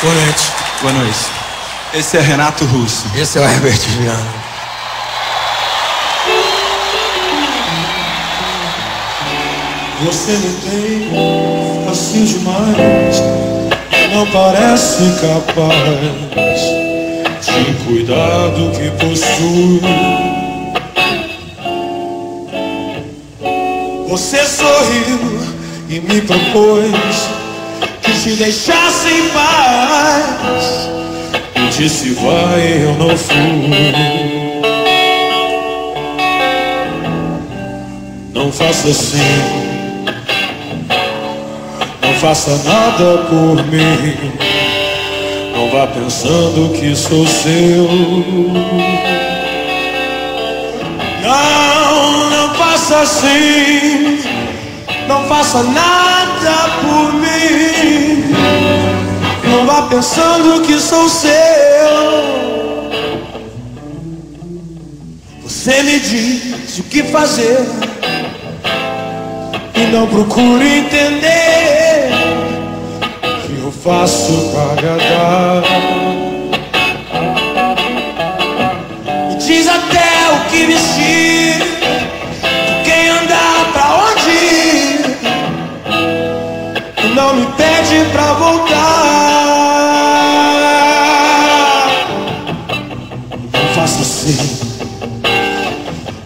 Boa noite. Boa noite. Esse é Renato Russo. Esse é o Herbert Viana. Você me tem assim demais Não parece capaz De cuidar do que possui Você sorriu e me propôs te deixasse em paz Eu disse vai, eu não fui Não faça assim não faça nada por mim. Não vá pensando que sou seu. Não, não faça assim. Não faça nada por mim. Pensando que sou seu. Você me diz o que fazer. E não procure entender que eu faço pra agradar. Me diz até o que vestir, quem andar, pra onde ir. E não me pede pra voltar. Assim,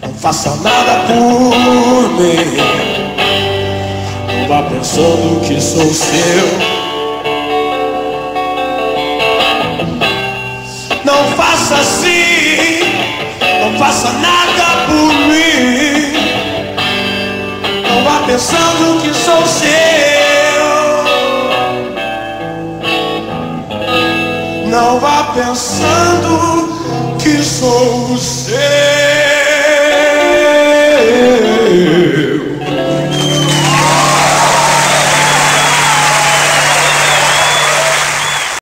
não faça nada por mim. Não vá pensando que sou seu. Não faça assim, não faça nada por mim. Não vá pensando que sou seu. Não vá pensando sou seu.